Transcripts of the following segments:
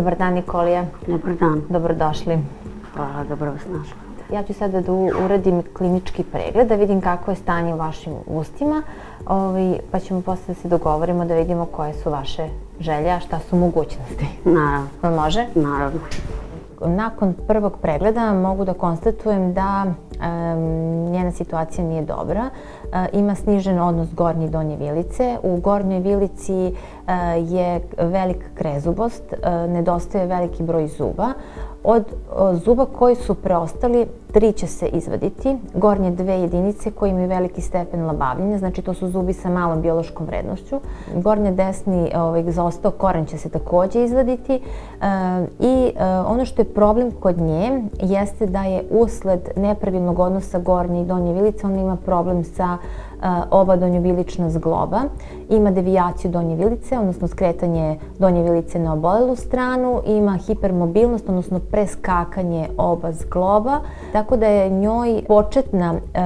Dobar dan Nikolija. Dobar dan. Dobrodošli. Hvala, dobro vas našla. Ja ću sada da uradim klinički pregled, da vidim kako je stanje u vašim ustima, ovaj, pa ćemo posle da se dogovorimo da vidimo koje su vaše želje, a šta su mogućnosti. Naravno. Može? Naravno. Nakon prvog pregleda mogu da konstatujem da um, njena situacija nije dobra. Ima snižen odnos gornje i donje vilice. U gornjoj vilici je velik krezubost, nedostaje veliki broj zuba. Od zuba koji su preostali, tri će se izvaditi. Gornje dve jedinice koje imaju veliki stepen labavljenja, znači to su zubi sa malom biološkom vrednošću. Gornje desni ovaj, zaostao koren će se takođe izvaditi. I ono što je problem kod nje jeste da je usled nepravilnog odnosa gornje i donje vilice, ona ima problem sa oba donjobilična zgloba. Ima devijaciju donje vilice, odnosno skretanje donje vilice na obolelu stranu. Ima hipermobilnost, odnosno preskakanje oba zgloba. Tako da je njoj početna e,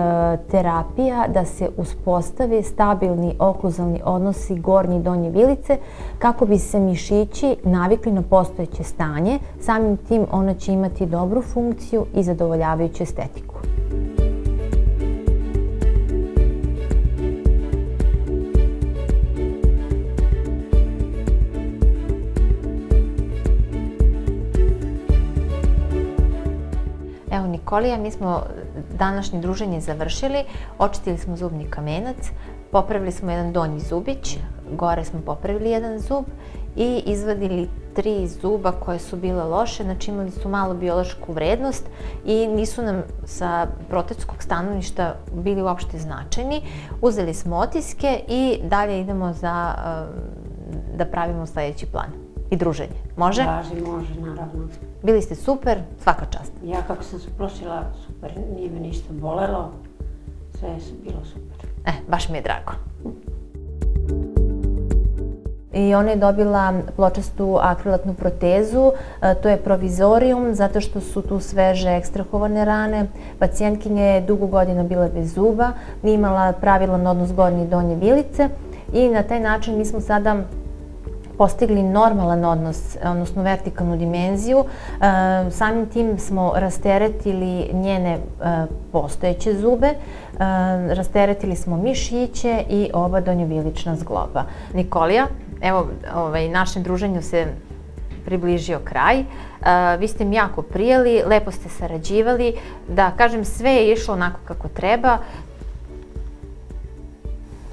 terapija da se uspostave stabilni okluzalni odnosi gornje i donje vilice kako bi se mišići navikli na postojeće stanje. Samim tim ona će imati dobru funkciju i zadovoljavajuću estetiku. Nikolija, mi smo današnje druženje završili, očistili smo zubni kamenac, popravili smo jedan donji zubić, gore smo popravili jedan zub i izvadili tri zuba koje su bile loše, znači imali su malo biološku vrednost i nisu nam sa protetskog stanovišta bili uopšte značajni. Uzeli smo otiske i dalje idemo za, da pravimo sledeći plan i druženje. Može? Važi, može, naravno. Bili ste super, svaka čast. Ja kako sam se plošila, super, nije me ništa bolelo, sve je bilo super. E, baš mi je drago. I ona je dobila pločastu akrilatnu protezu, e, to je provizorijum zato što su tu sveže ekstrahovane rane. Pacijentkinja je dugo godina bila bez zuba, nije imala pravilan odnos gornje i donje vilice i na taj način mi smo sada postigli normalan odnos, odnosno vertikalnu dimenziju. E, samim tim smo rasteretili njene e, postojeće zube, e, rasteretili smo mišiće i oba donjovilična zgloba. Nikolija, evo, ovaj, našem druženju se približio kraj. vi ste mi jako prijeli, lepo ste sarađivali, da kažem sve je išlo onako kako treba.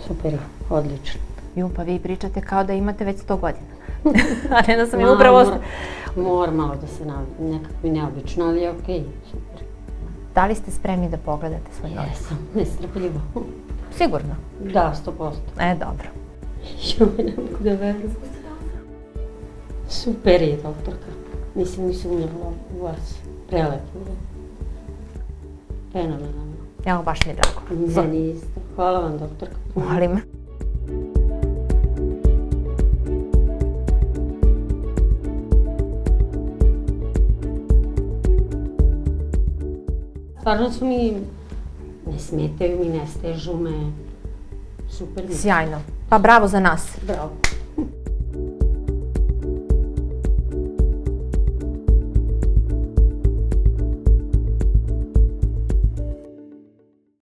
Super, odlično. Ju, pa vi pričate kao da imate već 100 godina. A ne da sam ja upravo... Mora malo da se navi, nekako mi neobično, ali je okej, okay, super. Da li ste spremni da pogledate svoj novi? Jesam, nestrpljivo. Sigurno? Da, 100%. E, dobro. Joj, ne mogu da verujem. Super je, doktorka. Nisam ni sumnjala u vas. Prelepo je. Fenomenalno. Evo, baš mi je drago. Meni isto. Hvala vam, doktorka. Molim. Stvarno su mi, ne smetaju mi, ne stežu me, super. Sjajno. Pa bravo za nas. Bravo.